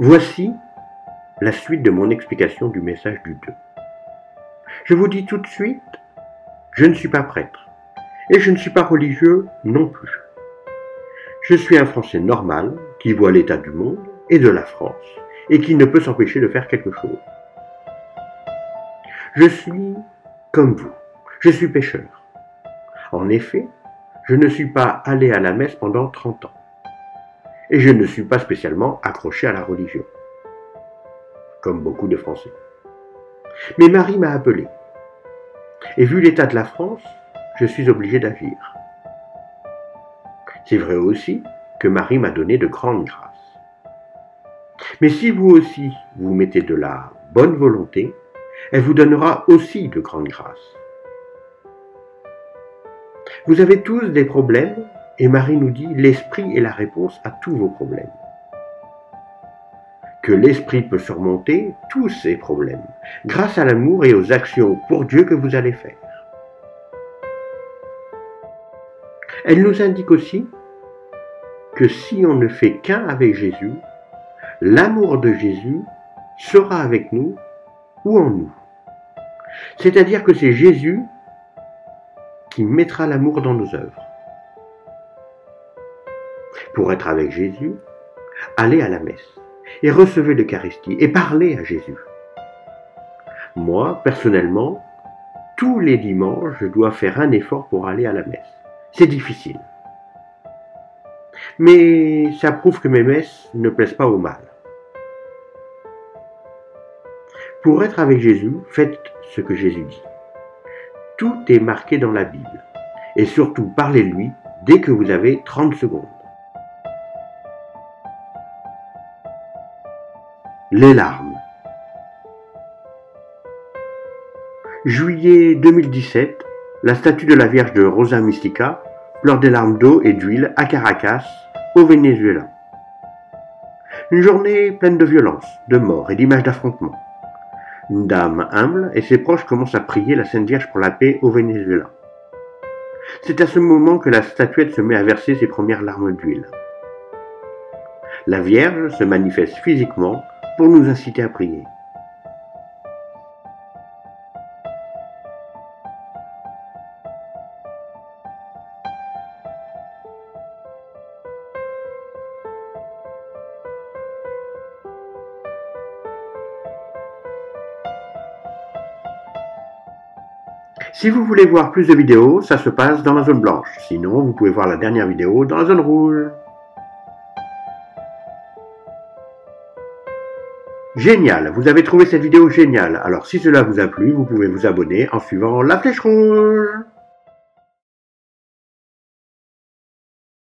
Voici la suite de mon explication du message du 2. Je vous dis tout de suite, je ne suis pas prêtre et je ne suis pas religieux non plus. Je suis un Français normal qui voit l'état du monde et de la France et qui ne peut s'empêcher de faire quelque chose. Je suis comme vous, je suis pécheur. En effet, je ne suis pas allé à la messe pendant 30 ans et je ne suis pas spécialement accroché à la religion, comme beaucoup de Français. Mais Marie m'a appelé et vu l'état de la France, je suis obligé d'agir. C'est vrai aussi que Marie m'a donné de grandes grâces. Mais si vous aussi vous mettez de la bonne volonté, elle vous donnera aussi de grandes grâces. Vous avez tous des problèmes et Marie nous dit l'esprit est la réponse à tous vos problèmes. Que l'esprit peut surmonter tous ces problèmes grâce à l'amour et aux actions pour Dieu que vous allez faire. Elle nous indique aussi que si on ne fait qu'un avec Jésus, l'amour de Jésus sera avec nous ou en nous. C'est-à-dire que c'est Jésus qui mettra l'amour dans nos œuvres. Pour être avec Jésus, allez à la messe et recevez l'Eucharistie et parlez à Jésus. Moi, personnellement, tous les dimanches, je dois faire un effort pour aller à la messe. C'est difficile. Mais ça prouve que mes messes ne plaisent pas au mal. Pour être avec Jésus, faites ce que Jésus dit. Tout est marqué dans la Bible. Et surtout, parlez-lui dès que vous avez 30 secondes. Les larmes. Juillet 2017, la statue de la Vierge de Rosa Mystica pleure des larmes d'eau et d'huile à Caracas, au Venezuela. Une journée pleine de violence, de mort et d'images d'affrontement. Une dame humble et ses proches commencent à prier la Sainte Vierge pour la paix au Venezuela. C'est à ce moment que la statuette se met à verser ses premières larmes d'huile. La Vierge se manifeste physiquement pour nous inciter à prier. Si vous voulez voir plus de vidéos, ça se passe dans la zone blanche. Sinon, vous pouvez voir la dernière vidéo dans la zone rouge. Génial, vous avez trouvé cette vidéo géniale. Alors si cela vous a plu, vous pouvez vous abonner en suivant la flèche rouge.